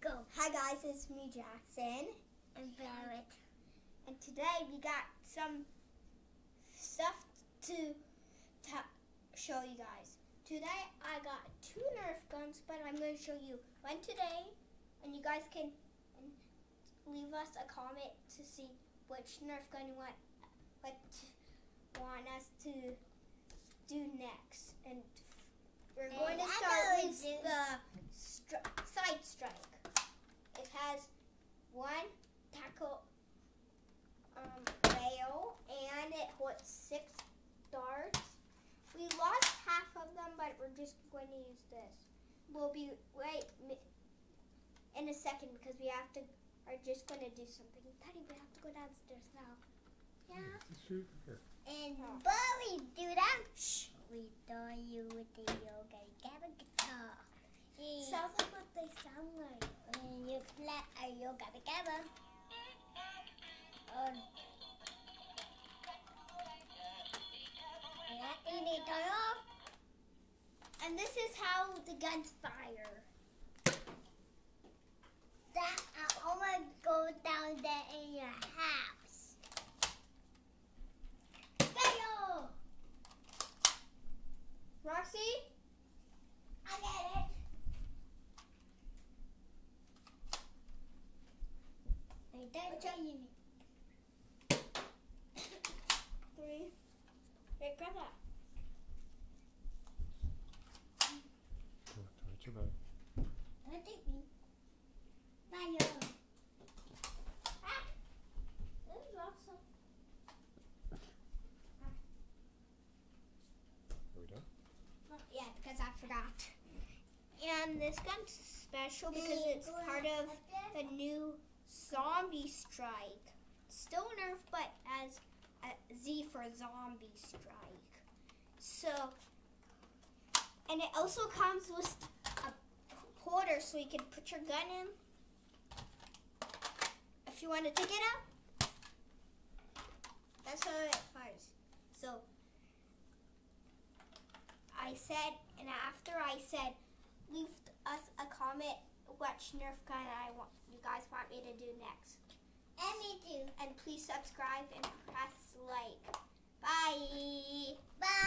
Go. Hi guys, it's me Jackson, And Barrett. and today we got some stuff to show you guys. Today I got two Nerf guns, but I'm going to show you one today, and you guys can leave us a comment to see which Nerf gun you want, what want us to do next. And we're And going to start with the stri- Sidestrike. It has one tackle um, rail and it holds six darts. We lost half of them, but we're just going to use this. We'll be right in a second because we have to. Are just going to do something. Daddy, we have to go downstairs now. Yeah. Shoot here. And Oh. Bully, do that. Shh. We thought you would think you're get a guitar. Yeah. Sounds like what they sound like. And you play a yoga together. And this is how the guns fire. That uh, I almost go down there in your house. Fail! Roxy, I get it. They don't What's up? see me. three. Wait, grab that. Oh, try to bad. Don't take me. Fail. Ah, there's lots of. Are we done? Yeah, because I forgot. And this gun's special because it's part of the new Zombie Strike. Still Nerf, but as a Z for Zombie Strike. So, and it also comes with a holder so you can put your gun in. If you want to take it out, that's how it fires. So, I said, and after I said, leave us a comment which Nerf gun I want you guys want me to do next. And me too. And please subscribe and press like. Bye. Bye.